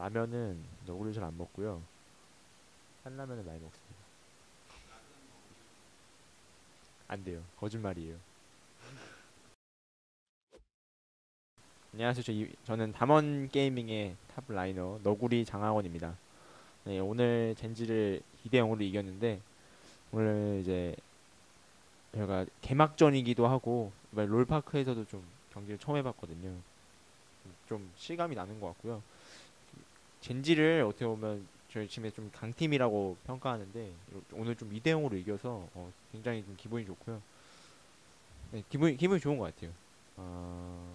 라면은 너구리 잘 안 먹고요. 신라면을 많이 먹습니다. 안 돼요. 거짓말이에요. 안녕하세요. 저 이, 저는 담원 게이밍의 탑 라이너 너구리 장하권입니다. 네, 오늘 젠지를 2대 0으로 이겼는데 오늘 이제 저희가 개막전이기도 하고 롤파크에서도 좀 경기를 처음 해봤거든요. 좀 실감이 나는 것 같고요. 젠지를 어떻게 보면 저희 팀에 좀 강팀이라고 평가하는데 오늘 좀 2대 0으로 이겨서 어, 굉장히 좀 기분이 좋고요. 네, 기분이 기분이 좋은 것 같아요. 아,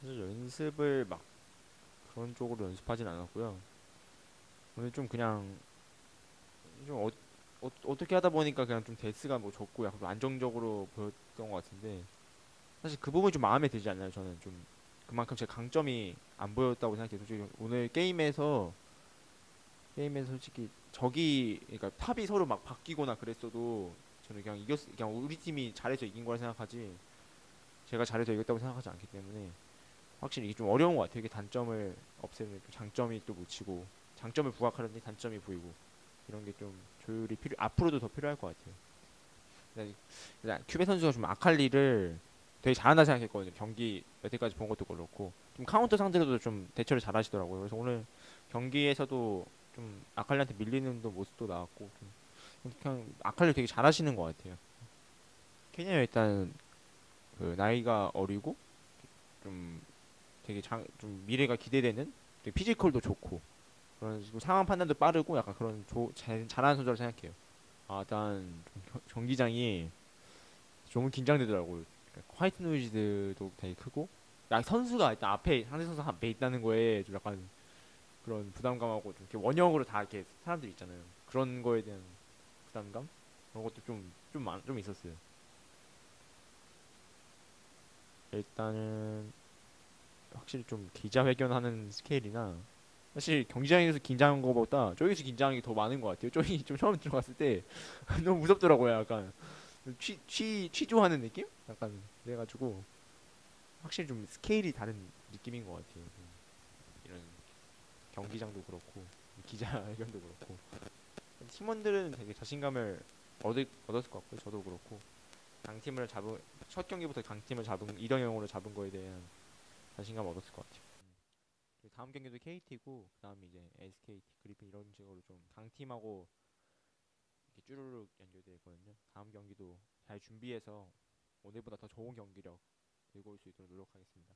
사실 연습을 막 그런 쪽으로 연습하진 않았고요. 오늘 좀 그냥 좀 어, 어, 어떻게 하다 보니까 그냥 좀 데스가 뭐 좋고 약간 좀 안정적으로 보였던 것 같은데 사실 그 부분이 좀 마음에 들지 않나요? 저는 좀 그만큼 제 강점이 안 보였다고 생각해요. 솔직히 오늘 게임에서 게임에서 솔직히 적이 그러니까 탑이 서로 막 바뀌거나 그랬어도 저는 그냥 이겼 그냥 우리 팀이 잘해서 이긴 거라 생각하지 제가 잘해서 이겼다고 생각하지 않기 때문에 확실히 이게 좀 어려운 것 같아요. 이게 단점을 없애는 또 장점이 또 묻히고 장점을 부각하려니 단점이 보이고 이런 게 좀 조율이 필요 앞으로도 더 필요할 것 같아요. 일단 큐베 선수가 좀 아칼리를 되게 잘한다 생각했거든요. 경기 여태까지 본 것도 그렇고 좀 카운터 상대로도 좀 대처를 잘하시더라고요. 그래서 오늘 경기에서도 좀 아칼리한테 밀리는 또 모습도 나왔고 좀 그냥 아칼리 되게 잘하시는 것 같아요. 캐니언 일단 그 나이가 어리고 좀 되게 장, 좀 미래가 기대되는 되게 피지컬도 좋고 그런 식으로 상황 판단도 빠르고 약간 그런 조, 잘, 잘하는 선수라고 생각해요. 아, 일단 좀 겨- 경기장이 너무 긴장되더라고요. 화이트 노이즈도 되게 크고 야 선수가 일단 앞에 상대 선수 앞에 있다는 거에 좀 약간 그런 부담감하고 좀 이렇게 원형으로 다 이렇게 사람들 있잖아요. 그런 거에 대한 부담감 그런 것도 좀좀 많, 좀 있었어요. 일단은 확실히 좀 기자회견하는 스케일이나 사실 경기장에서 긴장한 거보다 저기서 긴장한 게더 많은 것 같아요. 저기 좀 처음 들어갔을 때 너무 무섭더라고요. 약간 취, 취, 취조하는 느낌? 약간 그래가지고 확실히 좀 스케일이 다른 느낌인 것 같아요. 음, 이런 경기장도 그렇고 기자회견도 그렇고 팀원들은 되게 자신감을 얻을, 얻었을 것 같고요. 저도 그렇고 강팀을 잡은 첫 경기부터 강팀을 잡은 2대 0으로 잡은 거에 대한 자신감 얻었을 것 같아요. 음. 다음 경기도 KT고 그다음에 이제 SKT 그리핀 이런 식으로 좀 강팀하고 쭈루룩 연결되어 있거든요. 다음 경기도 잘 준비해서 오늘보다 더 좋은 경기력 들고 올 수 있도록 노력하겠습니다.